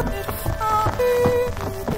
I'll be.